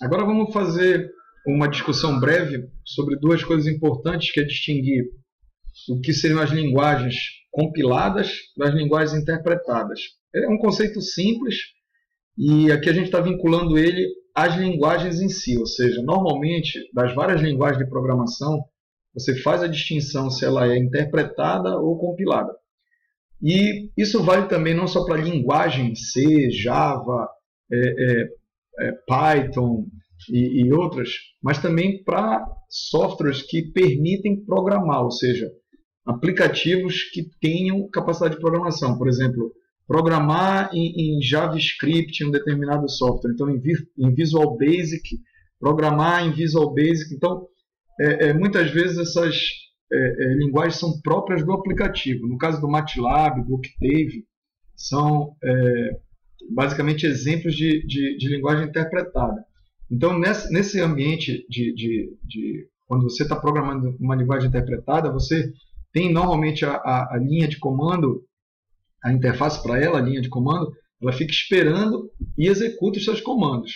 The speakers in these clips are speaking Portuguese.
Agora vamos fazer uma discussão breve sobre duas coisas importantes que é distinguir o que seriam as linguagens compiladas das linguagens interpretadas. É um conceito simples e aqui a gente está vinculando ele às linguagens em si, ou seja, normalmente das várias linguagens de programação você faz a distinção se ela é interpretada ou compilada. E isso vale também não só para linguagem C, Java, é, é, é, Python e, e outras, mas também para softwares que permitem programar, ou seja, aplicativos que tenham capacidade de programação. Por exemplo, programar em, em JavaScript em um determinado software. Então, em, em, Visual Basic, programar em Visual Basic. Então, é, é, muitas vezes essas é, é, linguagens são próprias do aplicativo. No caso do MATLAB, do Octave, são é, basicamente exemplos de, de, de, linguagem interpretada. Então, nesse, nesse ambiente de, de, de quando você está programando uma linguagem interpretada, você tem normalmente a, a, a linha de comando, a interface para ela, a linha de comando, ela fica esperando e executa os seus comandos.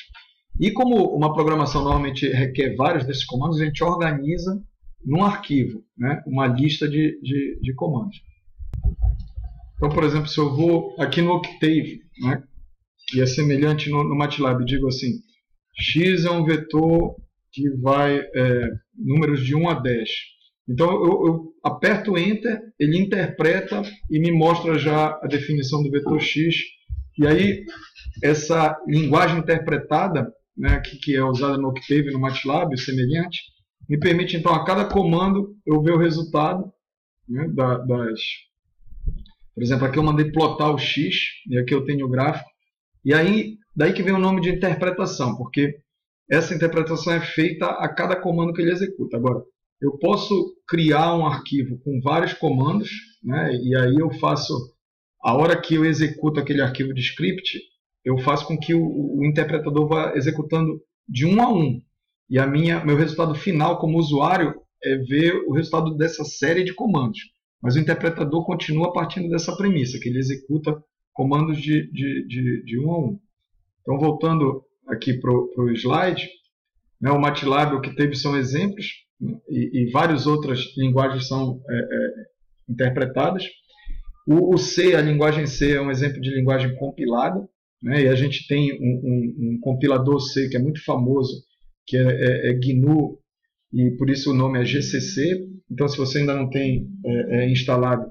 E como uma programação normalmente requer vários desses comandos, a gente organiza num arquivo, né, uma lista de, de, de comandos. Então, por exemplo, se eu vou aqui no Octave, né, e é semelhante no, no MATLAB, digo assim, x é um vetor que vai é, números de 1 a 10. Então eu, eu, aperto Enter, ele interpreta e me mostra já a definição do vetor x. E aí essa linguagem interpretada, né, que, que é usada no Octave, no MATLAB, semelhante, me permite então a cada comando eu ver o resultado né, da, das. Por exemplo, aqui eu mandei plotar o x e aqui eu tenho o gráfico. E aí daí que vem o nome de interpretação, porque essa interpretação é feita a cada comando que ele executa. Agora, eu posso criar um arquivo com vários comandos, né? e aí eu faço, a hora que eu executo aquele arquivo de script, eu faço com que o, o interpretador vá executando de um a um. E a minha, meu resultado final como usuário é ver o resultado dessa série de comandos. Mas o interpretador continua partindo dessa premissa, que ele executa comandos de, de, de, de um a um. Então, voltando aqui para o slide, né, o MATLAB, o que teve são exemplos, e, e várias outras linguagens são é, é, interpretadas. O, o, C, a linguagem C, é um exemplo de linguagem compilada, né? e a gente tem um, um, um compilador C que é muito famoso, que é, é, é, GNU, e por isso o nome é GCC. Então, se você ainda não tem é, é, instalado,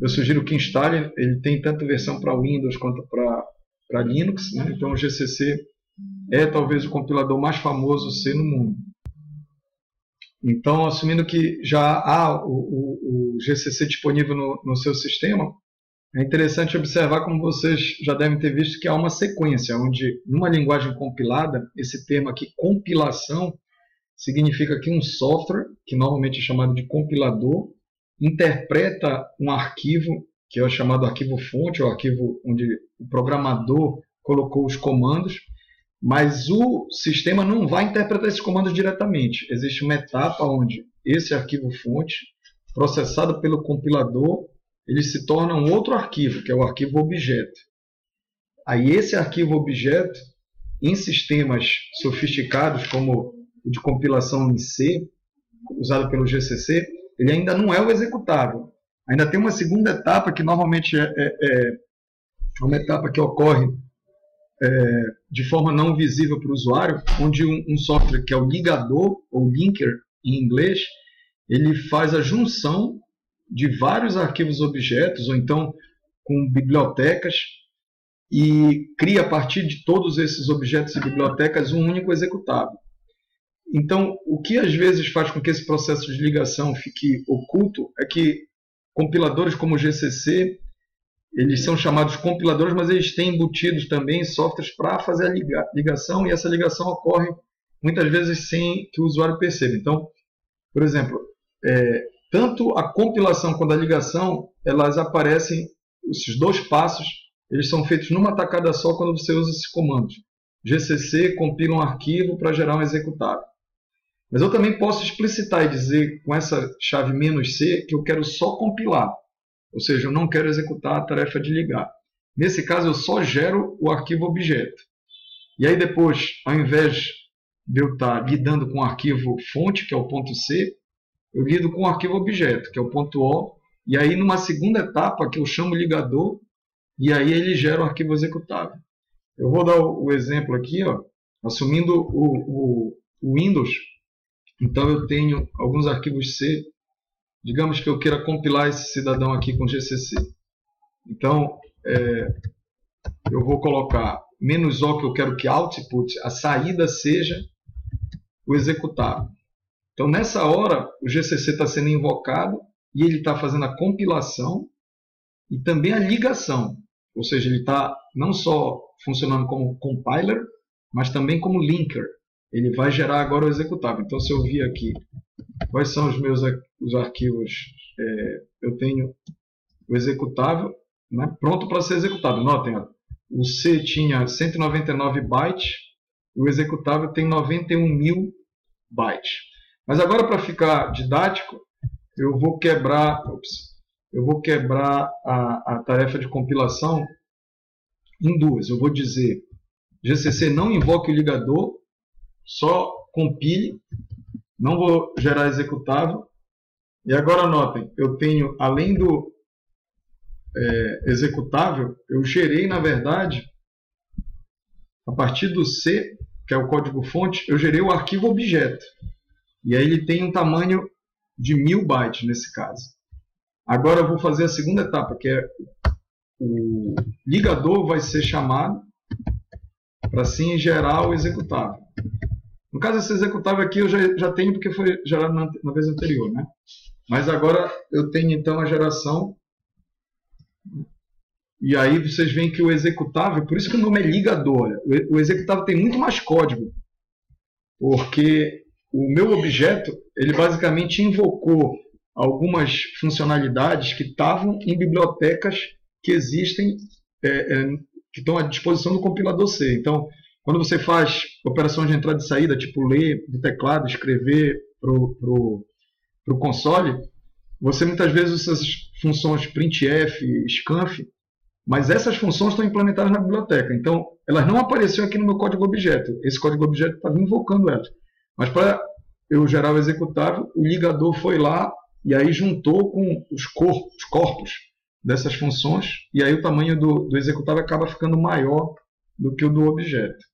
eu sugiro que instale. Ele tem tanto versão para Windows quanto para Linux. Né? Então, o GCC é talvez o compilador mais famoso C no mundo. Então, assumindo que já há o, o, o GCC disponível no, no, seu sistema, é interessante observar, como vocês já devem ter visto, que há uma sequência, onde, numa linguagem compilada, esse termo aqui, compilação, significa que um software, que normalmente é chamado de compilador, interpreta um arquivo, que é chamado arquivo fonte, ou arquivo onde o programador colocou os comandos, mas o sistema não vai interpretar esses comandos diretamente. Existe uma etapa onde esse arquivo fonte, processado pelo compilador, ele se torna um outro arquivo, que é o arquivo objeto. Aí esse arquivo objeto, em sistemas sofisticados como o de compilação em C, usado pelo GCC, ele ainda não é o executável. Ainda tem uma segunda etapa que normalmente é, é, é uma etapa que ocorre é, de forma não visível para o usuário, onde um, um, software que é o ligador, ou linker em inglês, ele faz a junção de vários arquivos objetos, ou então com bibliotecas, e cria a partir de todos esses objetos e bibliotecas um único executável. Então, o que às vezes faz com que esse processo de ligação fique oculto é que compiladores como o GCC eles são chamados compiladores, mas eles têm embutidos também softwares para fazer a ligação e essa ligação ocorre muitas vezes sem que o usuário perceba. Então, por exemplo, é, tanto a compilação quanto a ligação, elas aparecem, esses dois passos, eles são feitos numa tacada só quando você usa esses comandos. GCC compila um arquivo para gerar um executável. Mas eu também posso explicitar e dizer com essa chave "-c" que eu quero só compilar. Ou seja, eu não quero executar a tarefa de ligar. Nesse caso, eu só gero o arquivo objeto. E aí depois, ao invés de eu estar lidando com o arquivo fonte, que é o ponto C, eu lido com o arquivo objeto, que é o ponto O, e aí numa segunda etapa que eu chamo ligador, e aí ele gera o arquivo executável. Eu vou dar o, exemplo aqui, ó, assumindo o, o, o Windows, então eu tenho alguns arquivos C, digamos que eu queira compilar esse cidadão aqui com GCC. Então, é, eu vou colocar menos O que eu quero que output, a saída seja o executável. Então, nessa hora, o GCC está sendo invocado e ele está fazendo a compilação e também a ligação. Ou seja, ele está não só funcionando como compiler, mas também como linker. Ele vai gerar agora o executável. Então, se eu vir aqui, quais são os meus os arquivos? É, eu tenho o executável né, pronto para ser executado. Notem, ó, o C tinha 199 bytes e o executável tem 91 mil bytes. Mas agora, para ficar didático, eu vou quebrar, eu vou quebrar a, a tarefa de compilação em duas. Eu vou dizer GCC não invoque o ligador, só compile, não vou gerar executável. E agora notem, eu tenho, além do é, executável, eu gerei, na verdade, a partir do C, que é o código-fonte, eu gerei o arquivo objeto. E aí ele tem um tamanho de mil bytes nesse caso. Agora eu vou fazer a segunda etapa, que é o ligador vai ser chamado para assim gerar o executável. No caso, esse executável aqui eu já, já tenho porque foi gerado na, na vez anterior. Né? Mas agora eu tenho então a geração e aí vocês veem que o executável, por isso que o nome é ligador, o executável tem muito mais código. Porque o meu objeto, ele basicamente invocou algumas funcionalidades que estavam em bibliotecas que existem, é, é, que estão à disposição do compilador C. Então, quando você faz operações de entrada e saída, tipo ler do teclado, escrever para o console, você muitas vezes usa essas funções printf, scanf, mas essas funções estão implementadas na biblioteca. Então, elas não apareceram aqui no meu código objeto. Esse código objeto estava invocando elas. Mas para eu gerar o executável, o ligador foi lá e aí juntou com os corpos, os corpos dessas funções, e aí o tamanho do, do executável acaba ficando maior do que o do objeto.